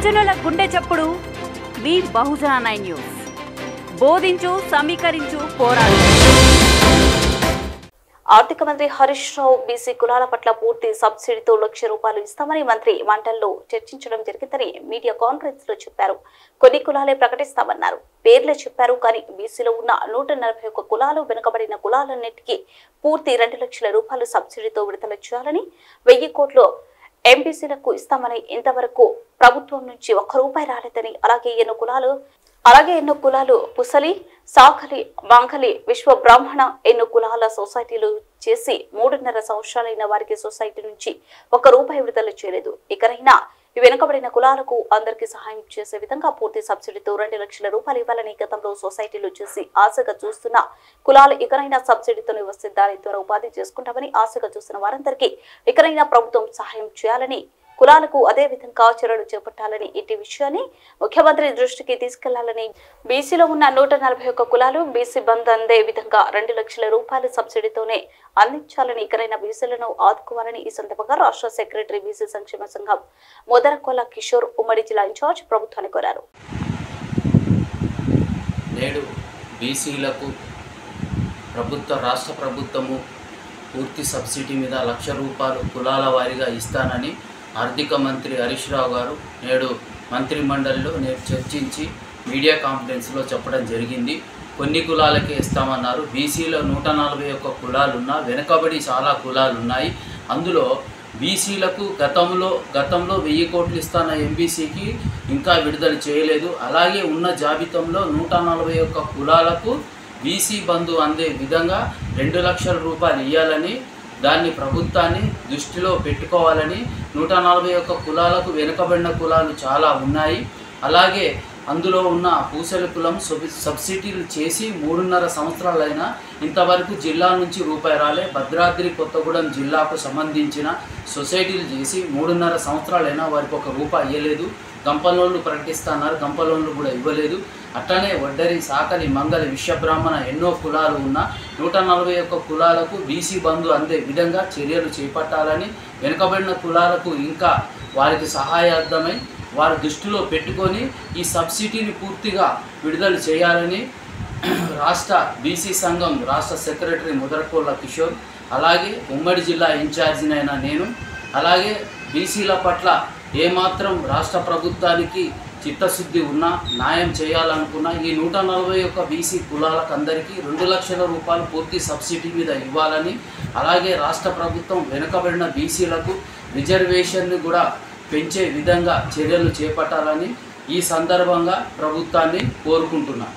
గుండె చప్పుడు. మీ బహుజన న్యూస్. బోధించు సమీకరించు పోరాడు. ఆర్థిక మంత్రి హరీష్ రావు బీసీ కులాల పట్ల పూర్తి సబ్సిడీతో లక్ష రూపాయలు ఇస్తామని మంత్రి మండలిలో చర్చించడం జరిగిందని మీడియా కాన్ఫరెన్స్లో చెప్పారు. కొన్ని కులాలే ప్రకటిస్తామన్నారు. పేర్లే చెప్పారు కానీ బీసీలో ఉన్న నూట నలభై ఒక్క కులాలు వెనుకబడిన కులాలన్నిటికీ పూర్తి రెండు లక్షల రూపాయలు సబ్సిడీతో విడుదల చేయాలని వెయ్యి కోట్లు ఎంబీసీలకు ఇస్తామని ఇంతవరకు ప్రభుత్వం నుంచి ఒక్క రూపాయి రాలేదని అలాగే ఎన్నో కులాలు అలాగే ఎన్నో కులాలు పుసలి సాకలి మంగలి విశ్వ బ్రాహ్మణ ఎన్నో కులాల సొసైటీలు చేసి మూడున్నర సంవత్సరాలైన వారికి సొసైటీ నుంచి ఒక రూపాయి విడుదల చేయలేదు. ఇకనైనా వెనుకబడిన కులాలకు అందరికీ సహాయం చేసే విధంగా పూర్తి సబ్సిడీతో రెండు లక్షల రూపాయలు ఇవ్వాలని గతంలో సొసైటీలు చేసి ఆశగా చూస్తున్న కులాలు ఇకనైనా సబ్సిడీతోనే వస్తే దాని ద్వారా ఉపాధి చేసుకుంటామని ఆశగా చూస్తున్న వారందరికీ ఇకనైనా ప్రభుత్వం సహాయం చేయాలని కులాలకు అదే విధంగా చర్యలు చేపట్టాలని ఇటు విషయాన్ని ముఖ్యమంత్రి దృష్టికి తీసుకెళ్ళాలని బీసీలో ఉన్న నూట నలభై ఒక్క కులాలు బీసీ బంద్ అందే విధంగా రెండు లక్షల రూపాయల సబ్సిడీతోనే అందించాలని ఇకనైనా బీసీలను ఆదుకోవాలని ఈ సందర్భంగా రాష్ట్ర సెక్రటరీ బీసీ సంక్షేమ సంఘం మొదరకొల కిషోర్ ఉమ్మడి జిల్లా ఇన్ఛార్జ్ ప్రభుత్వాన్ని కోరారు. నేడు బీసీలకు ప్రభుత్వ రాష్ట్ర ప్రభుత్వము పూర్తి సబ్సిడీ మీద లక్ష రూపాయలు కులాల వారీగా ఇస్తానని ఆర్థిక మంత్రి హరీష్ రావు గారు నేడు మంత్రి మండలిలో నేడు చర్చించి మీడియా కాన్ఫరెన్స్లో చెప్పడం జరిగింది. కొన్ని కులాలకే ఇస్తామన్నారు. బీసీలో నూట నలభై ఒక్క కులాలు ఉన్నా వెనుకబడి చాలా కులాలు ఉన్నాయి అందులో బీసీలకు గతంలో గతంలో వెయ్యి కోట్లు ఇస్తాన ఎంబీసీకి ఇంకా విడుదల చేయలేదు. అలాగే ఉన్న జాబితంలో నూట నలభై ఒక్క కులాలకు బీసీ బంధు అందే విధంగా రెండు లక్షల రూపాయలు ఇవ్వాలని దాన్ని ప్రభుత్వాన్ని దృష్టిలో పెట్టుకోవాలని నూట నలభై ఒక్క కులాలకు వెనుకబడిన కులాలు చాలా ఉన్నాయి. అలాగే అందులో ఉన్న పూసల కులం సబ్- సబ్సిడీలు చేసి మూడున్నర సంవత్సరాలైనా ఇంతవరకు జిల్లా నుంచి రూపాయి రాలే. భద్రాద్రి కొత్తగూడెం జిల్లాకు సంబంధించిన సొసైటీలు చేసి మూడున్నర సంవత్సరాలైనా వారికి ఒక రూపాయి ఇవ్వలేదు గంపలోన్లు ప్రకటిస్తున్నారు గంపలోన్లు కూడా ఇవ్వలేదు. అట్లనే వడ్డరి సాకలి మంగలి విశ్వబ్రాహ్మణ ఎన్నో కులాలు ఉన్న నూట నలభై ఒక్క కులాలకు బీసీ బంధు అందే విధంగా చర్యలు చేపట్టాలని వెనుకబడిన కులాలకు ఇంకా వారికి సహాయార్థమై వారి దృష్టిలో పెట్టుకొని ఈ సబ్సిడీని పూర్తిగా విడుదల చేయాలని రాష్ట్ర బీసీ సంఘం రాష్ట్ర సెక్రటరీ ముదరకోళ్ళ కిషోర్ అలాగే ఉమ్మడి జిల్లా ఇన్ఛార్జినైన నేను అలాగే బీసీల పట్ల ఏమాత్రం రాష్ట్ర ప్రభుత్వానికి చిత్తశుద్ధి ఉన్నా న్యాయం చేయాలనుకున్నా ఈ నూట నలభై ఒక్క బీసీ కులాలకు అందరికీ రెండు లక్షల రూపాయలు పూర్తి సబ్సిడీ మీద ఇవ్వాలని అలాగే రాష్ట్ర ప్రభుత్వం వెనుకబడిన బీసీలకు రిజర్వేషన్ని కూడా పెంచే విధంగా చర్యలు చేపట్టాలని ఈ సందర్భంగా ప్రభుత్వాన్ని కోరుకుంటున్నాను